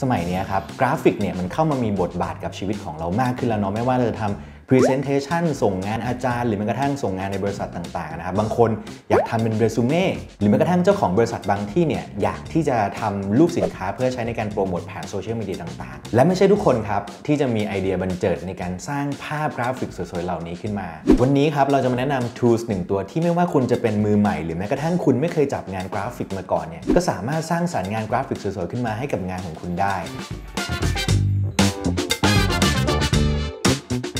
สมัยนี้ครับกราฟิกเนี่ยมันเข้ามามีบทบาทกับชีวิตของเรามากขึ้นแล้วเนาะไม่ว่าเราจะทำ Presentation ส่งงานอาจารย์ หรือแม้กระทั่งส่งงานในบริษัทต่างๆนะครับบางคนอยากทำเป็นเรซูเม่หรือแม้กระทั่งเจ้าของบริษัทบางที่เนี่ยอยากที่จะทำรูปสินค้าเพื่อใช้ในการโปรโมทผ่านโซเชียลมีเดียต่างๆ และไม่ใช่ทุกคนครับ ที่จะมีไอเดียบันเจิดในการสร้างภาพกราฟิกสวยๆเหล่านี้ขึ้นมา วันนี้ครับเราจะมาแนะนำ tools หนึ่งตัวที่ไม่ว่าคุณจะเป็นมือใหม่ หรือแม้กระทั่งคุณไม่เคยจับงานกราฟิกมาก่อนเนี่ยก็สามารถสร้างสรรค์งานกราฟิกสวยๆขึ้นมาให้กับงานของคุณได้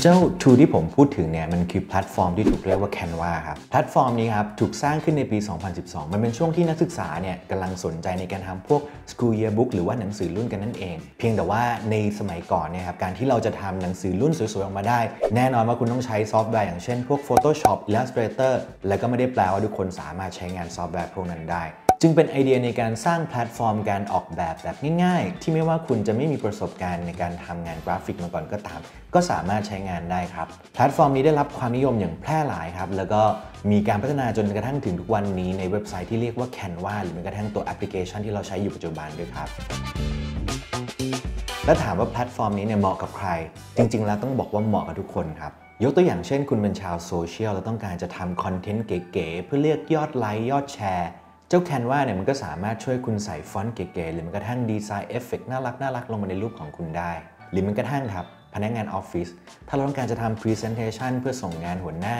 เจ้า tool ที่ผมพูดถึงเนี่ยมันคือแพลตฟอร์มที่ถูกเรียกว่า Canva ครับ แพลตฟอร์มนี้ครับถูกสร้างขึ้นในปี 2012 มันเป็นช่วงที่นักศึกษาเนี่ยกำลังสนใจในการทำพวก school yearbook หรือว่าหนังสือรุ่นกันนั่นเอง เพียงแต่ว่าในสมัยก่อนเนี่ยครับการที่เราจะทำหนังสือรุ่นสวยๆ ออกมาได้ แน่นอนว่าคุณต้องใช้ซอฟต์แวร์อย่างเช่นพวก Photoshop Illustrator และก็ไม่ได้แปลว่าทุกคนสามารถใช้งานซอฟต์แวร์พวกนั้นได้ จึงเป็นไอเดียในการสร้างแพลตฟอร์มการออกแบบแบบง่ายๆ ที่ไม่ว่าคุณจะไม่มีประสบการณ์ในการทำงานกราฟิกมาก่อนก็ตาม ก็สามารถใช้งานได้ครับ แพลตฟอร์มนี้ได้รับความนิยมอย่างแพร่หลายครับ แล้วก็มีการพัฒนาจนกระทั่งถึงทุกวันนี้ในเว็บไซต์ที่เรียกว่า Canva หรือแม้กระทั่งตัวแอปพลิเคชันที่เราใช้อยู่ปัจจุบันด้วยครับแล้วถามว่าแพลตฟอร์มนี้เนี่ยเหมาะกับใคร จริง ๆ แล้วต้องบอกว่าเหมาะกับทุกคนครับ ยกตัวอย่างเช่น คุณเป็นชาวโซเชียลแล้วต้องการจะทำคอนเทนต์เก๋ๆเพื่อเรียกยอดไลค์ยอดแชร์ เจ้า Canva เนี่ยมันก็สามารถช่วยคุณใส่ฟอนต์เก๋ๆหรือมันกระทั่งดีไซน์เอฟเฟกน่ารักน่ารักลงมาในรูปของคุณได้ หรือมันกระทั่งครับ พนักงานออฟฟิศถ้าเราต้องการจะทำ Presentation เพื่อส่งงานหัวหน้า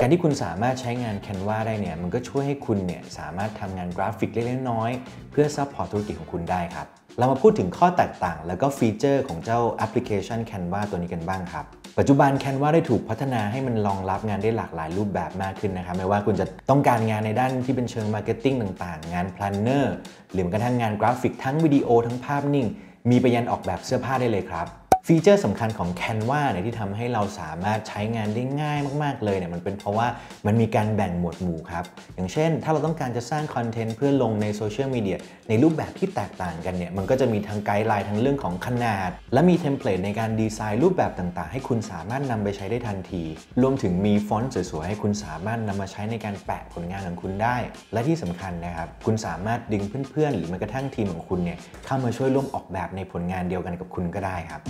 การที่คุณสามารถใช้งาน Canva ได้เนี่ยมันก็ช่วยให้คุณเนี่ยสามารถทำงานกราฟิกเล็กๆน้อยๆเพื่อ support ธุรกิจของคุณได้ครับ เรามาพูดถึงข้อแตกต่างแล้วก็ฟีเจอร์ของเจ้าแอปพลิเคชัน Canva ตัวนี้กันบ้างครับปัจจุบัน Canva ได้ถูกพัฒนาให้มันรองรับงานได้หลากหลายรูปแบบมากขึ้นนะครับไม่ว่าคุณจะต้องการงานในด้านที่เป็นเชิง marketing ต่างๆ งาน plannerหรือแม้กระทั่งงานกราฟิกทั้งวิดีโอทั้งภาพนิ่ง มีไปยันออกแบบเสื้อผ้าได้เลยครับ ฟีเจอร์สำคัญของ Canva เนี่ยที่ทำให้เราสามารถใช้งานได้ง่ายมากๆเลยเนี่ยมันเป็นเพราะว่ามันมีการแบ่งหมวดหมู่ครับ อย่างเช่น ถ้าเราต้องการจะสร้างคอนเทนต์เพื่อลงในโซเชียลมีเดียในรูปแบบที่แตกต่างกันเนี่ยมันก็จะมีทั้ง guideline ทั้งเรื่องของขนาด และมีเทมเพลตในการดีไซน์รูปแบบต่างๆ ให้คุณสามารถนำไปใช้ได้ทันที รวมถึงมีฟอนต์สวยๆให้คุณสามารถนำมาใช้ในการแปะผลงานของคุณได้ และที่สำคัญนะครับคุณสามารถดึงเพื่อนๆ หรือแม้กระทั่งทีมของคุณเนี่ยเข้ามาช่วยร่วมออกแบบในผลงานเดียวกันกับคุณก็ได้ครับ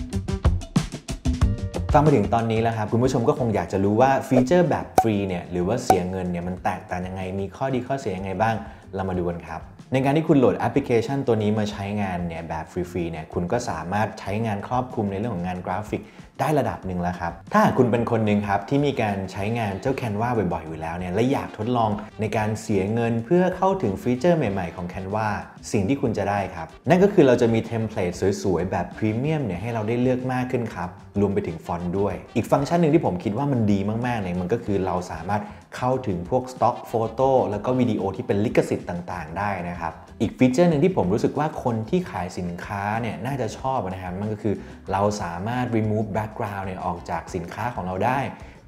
ฟังมาถึงตอนนี้แล้วครับคุณผู้ชมก็คงอยากจะรู้ว่าฟีเจอร์แบบฟรีเนี่ยหรือว่าเสียเงินเนี่ยมันแตกต่างยังไงมีข้อดีข้อเสียยังไงบ้าง เรามาดูกันครับ ในการที่คุณโหลดแอปพลิเคชันตัวนี้มาใช้งานเนี่ยแบบฟรีๆเนี่ยคุณก็สามารถใช้งานครอบคลุมในเรื่องของงานกราฟิก ได้ระดับหนึ่งแล้วครับ ถ้าหากคุณเป็นคนหนึ่งครับที่มีการใช้งานเจ้า Canva บ่อยๆอยู่แล้วเนี่ยและอยากทดลองในการเสียเงินเพื่อเข้าถึงฟีเจอร์ใหม่ๆของ Canva สิ่งที่คุณจะได้ครับ นั่นก็คือเราจะมีเทมเพลตสวยๆ แบบพรีเมียมเนี่ยให้เราได้เลือกมากขึ้นครับ รวมไปถึงฟอนต์ด้วย อีกฟังก์ชันหนึ่งที่ผมคิดว่ามันดีมากๆเนี่ยมันก็คือเราสามารถเข้าถึงพวก stock photo แล้วก็วิดีโอที่เป็นลิขสิทธิ์ต่างๆ ได้นะครับ อีกฟีเจอร์หนึ่งที่ผมรู้สึกว่าคนที่ขายสินค้าเนี่ยน่าจะชอบนะครับมันก็คือเราสามารถ remove ร์ตกราวเนี่ยออกจากสินค้าของเราได้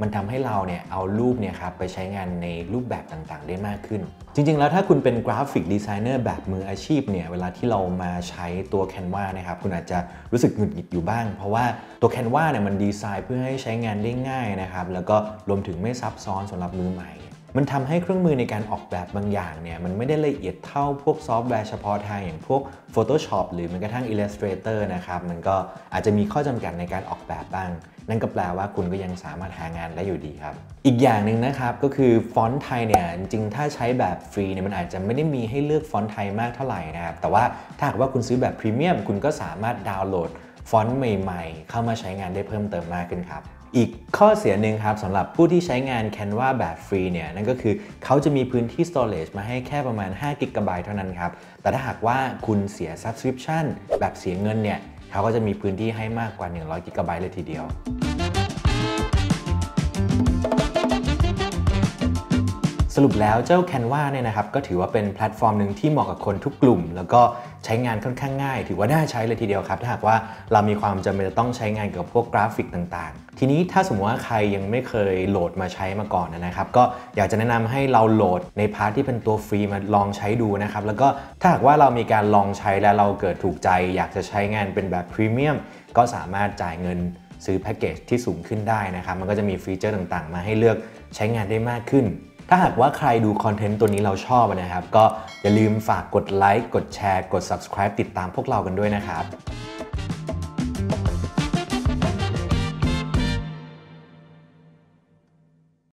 มันทำให้เราเนี่ยเอารูปเนี่ยครับไปใช้งานในรูปแบบต่างๆ ได้มากขึ้น จริง ๆ แล้วถ้าคุณเป็น graphic designer แบบมืออาชีพเนี่ยเวลาที่เรามาใช้ตัว Canva นะครับคุณอาจจะรู้สึกหงุดหงิดอยู่บ้าง เพราะว่าตัว Canva เนี่ยมันดีไซน์เพื่อให้ใช้งานได้ง่ายนะครับแล้วก็รวมถึงไม่ซับซ้อนสำหรับมือใหม่ มันทำให้เครื่องมือในการออกแบบบางอย่างเนี่ยมันไม่ได้ละเอียดเท่าพวกซอฟต์แวร์เฉพาะทางอย่างพวก Photoshop หรือแม้กระทั่ง Illustrator นะครับมันก็อาจจะมีข้อจำกัดในการออกแบบบ้าง นั่นก็แปลว่าคุณก็ยังสามารถหางานได้อยู่ดีครับ อีกอย่างหนึ่งนะครับก็คือฟอนต์ไทยเนี่ยจริงถ้าใช้แบบฟรีเนี่ยมันอาจจะไม่ได้มีให้เลือกฟอนต์ไทยมากเท่าไหร่นะครับแต่ว่าถ้าหากว่าคุณซื้อแบบพรีเมียมคุณก็สามารถดาวน์โหลดฟอนต์ใหม่ ๆ เข้ามาใช้งานได้เพิ่มเติมมากขึ้นครับ อีกข้อเสียหนึ่งครับสำหรับผู้ที่ใช้งาน Canva แบบฟรีเนี่ยนั่นก็คือเขาจะมีพื้นที่ storage มาให้แค่ประมาณ5 GB เท่านั้นครับ แต่ถ้าหากว่าคุณเสีย subscription แบบเสียเงินเนี่ยเขาก็จะมีพื้นที่ให้มากกว่า 100 GB เลยทีเดียวสรุปแล้วเจ้า Canva เนี่ยนะครับก็ถือว่าเป็นแพลตฟอร์มหนึ่งที่เหมาะกับคนทุกกลุ่ม แล้วก็ใช้งานค่อนข้างง่าย ถือว่าน่าใช้เลยทีเดียวครับ ถ้าหากว่าเรามีความจำเป็นจะต้องใช้งานเกี่ยวกับพวกกราฟิกต่างๆ ทีนี้ถ้าสมมติว่าใครยังไม่เคยโหลดมาใช้มาก่อนนะครับ ก็อยากจะแนะนำให้เราโหลดใน part ที่เป็นตัวฟรีมาลองใช้ดูนะครับ แล้วก็ถ้าหากว่าเรามีการลองใช้แล้วเราเกิดถูกใจ อยากจะใช้งานเป็นแบบพรีเมียมก็สามารถจ่ายเงินซื้อแพ็กเกจที่สูงขึ้นได้นะครับ มันก็จะมีฟีเจอร์ต่างๆ มาให้เลือกใช้งานได้มากขึ้น ถ้าหากว่าใครดูคอนเทนต์ตัวนี้เราชอบนะครับ ก็อย่าลืมฝากกดไลค์กดแชร์ กด subscribe ติดตามพวกเรากันด้วยนะครับ